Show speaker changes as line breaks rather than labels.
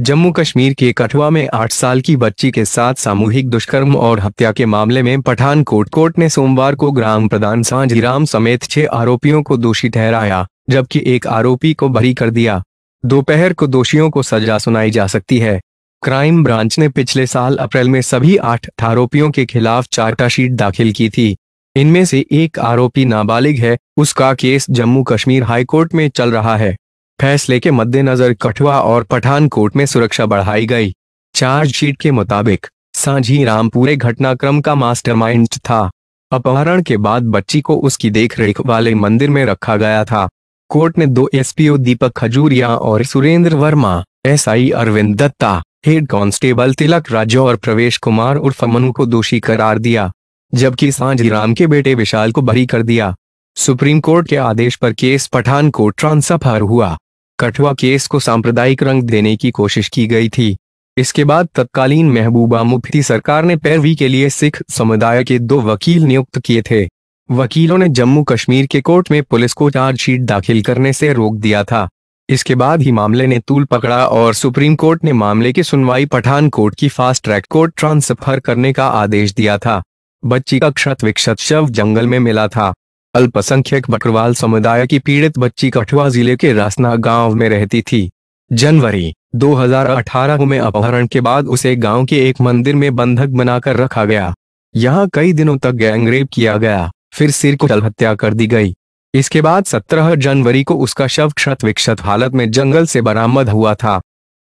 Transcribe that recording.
जम्मू कश्मीर के कठुआ में आठ साल की बच्ची के साथ सामूहिक दुष्कर्म और हत्या के मामले में पठानकोट कोर्ट ने सोमवार को ग्राम प्रधान सांझीराम समेत छह आरोपियों को दोषी ठहराया, जबकि एक आरोपी को बरी कर दिया। दोपहर को दोषियों को सजा सुनाई जा सकती है। क्राइम ब्रांच ने पिछले साल अप्रैल में सभी आठ आरोपियों के खिलाफ चार्टाशीट दाखिल की थी। इनमें से एक आरोपी नाबालिग है, उसका केस जम्मू कश्मीर हाईकोर्ट में चल रहा है। फैसले के मद्देनजर कठुआ और पठानकोट में सुरक्षा बढ़ाई गई। चार्जशीट के मुताबिक, सांझी राम पूरे घटनाक्रम का मास्टरमाइंड था। अपहरण के बाद बच्ची को उसकी देखरेख वाले मंदिर में रखा गया था। कोर्ट ने दो एसपीओ दीपक खजूरिया और Surendra Verma, SI Arvind Datta, head constable Tilak Rajo और प्रवेश कुमार उर्फ़ मनु को दोषी करार दिया, जबकि सांझी राम के बेटे विशाल को बरी कर दिया। सुप्रीम कोर्ट के आदेश पर केस पठानकोट ट्रांसफ़र हुआ। कठुआ केस को सांप्रदायिक रंग देने की कोशिश की गई थी। इसके बाद तत्कालीन महबूबा मुफ्ती सरकार ने पैरवी के लिए सिख समुदाय के दो वकील नियुक्त किए थे। वकीलों ने जम्मू कश्मीर के कोर्ट में पुलिस को चार्जशीट दाखिल करने से रोक दिया था। इसके बाद ही मामले ने तूल पकड़ा और सुप्रीम कोर्ट ने मामले की सुनवाई पठानकोट की फास्ट ट्रैक कोर्ट ट्रांसफ़र करने का आदेश दिया था। बच्ची का क्षत विक्षत शव जंगल में मिला था। अल्पसंख्यक बकरवाल समुदाय की पीड़ित बच्ची कठुआ ज़िले के रासना गाँव में रहती थी। जनवरी 2018 में अपहरण के बाद उसे गाँव के एक मंदिर में बंधक बनाकर रखा गया। यहाँ कई दिनों तक गैंगरेप किया गया, फिर सिर को हत्या कर दी गई। इसके बाद 17 जनवरी को उसका शव क्षत विक्षत हालत में जंगल से बरामद हुआ था।